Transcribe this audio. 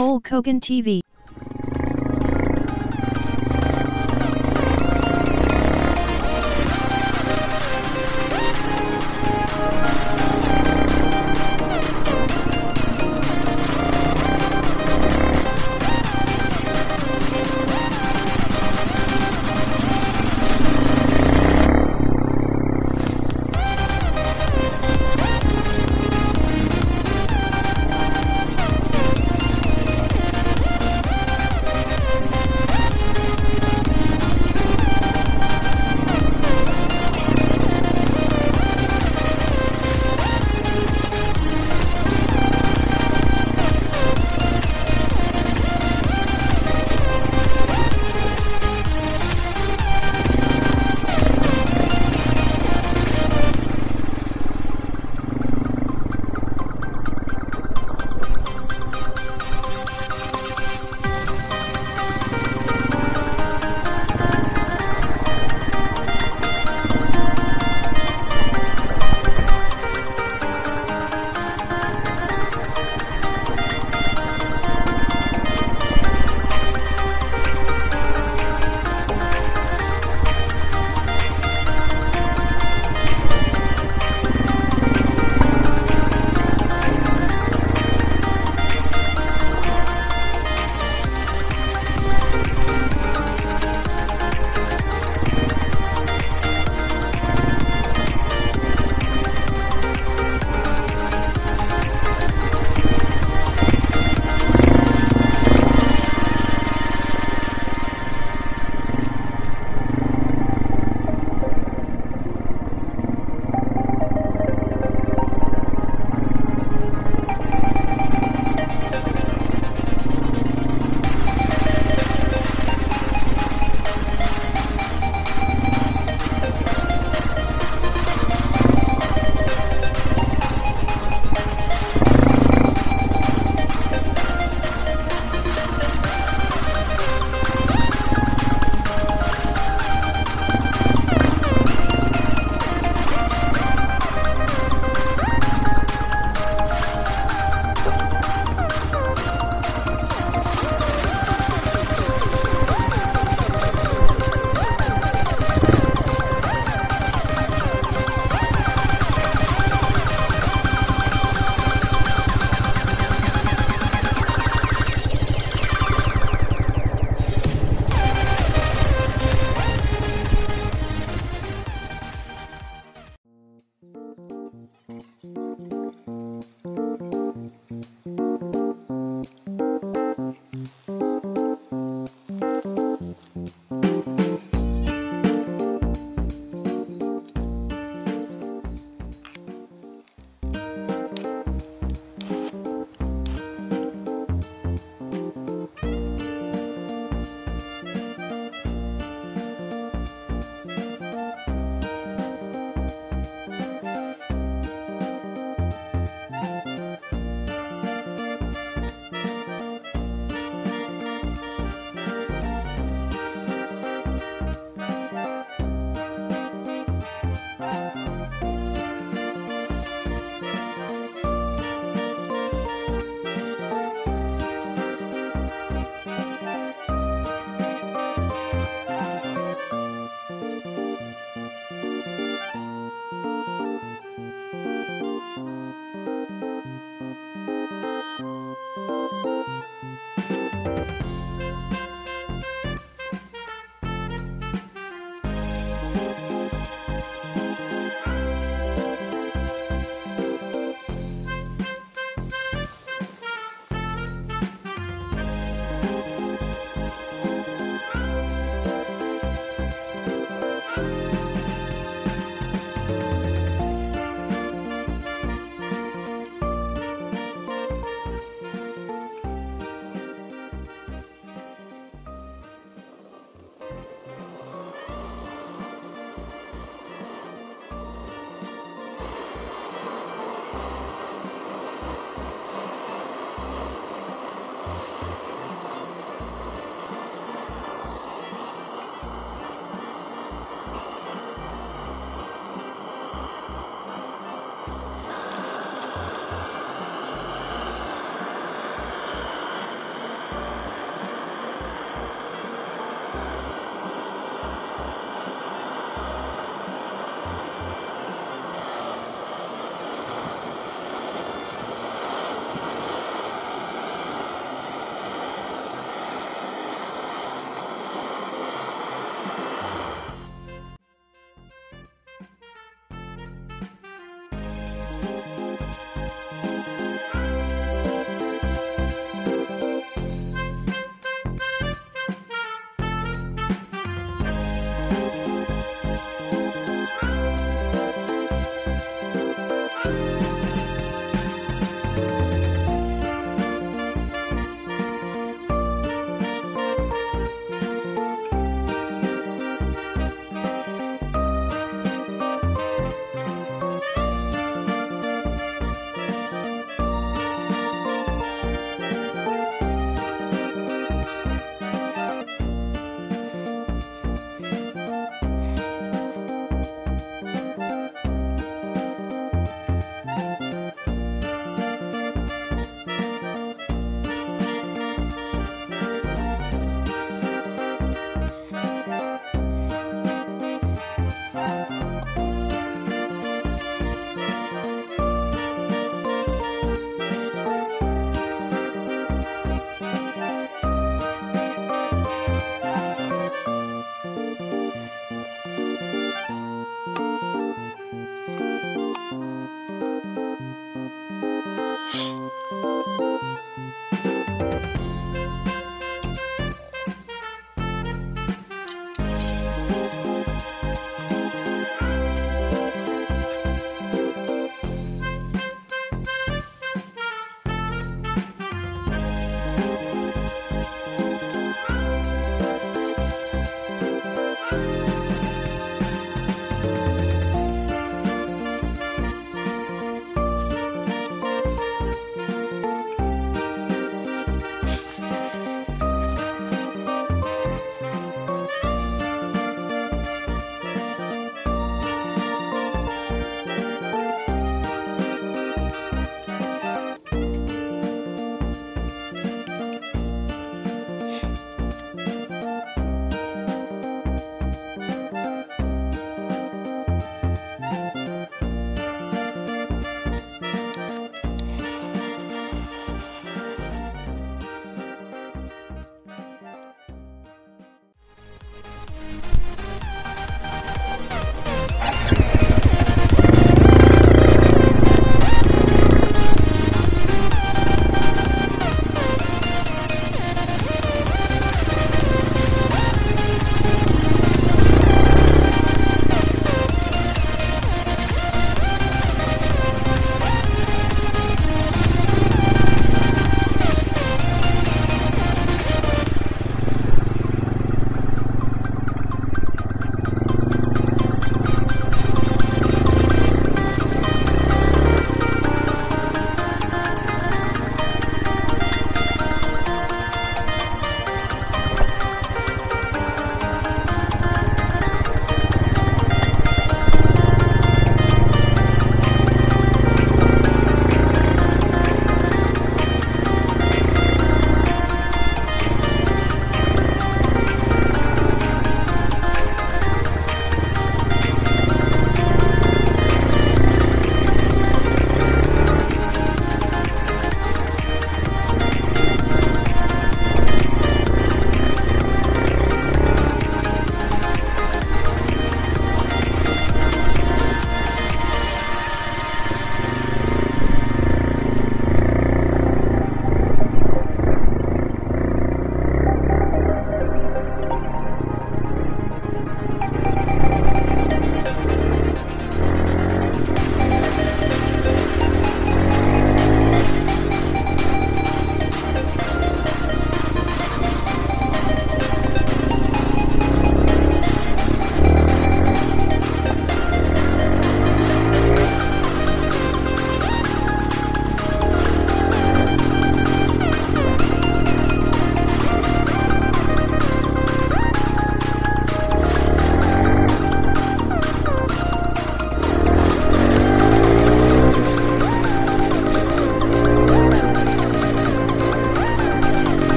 Hulk Hogan TV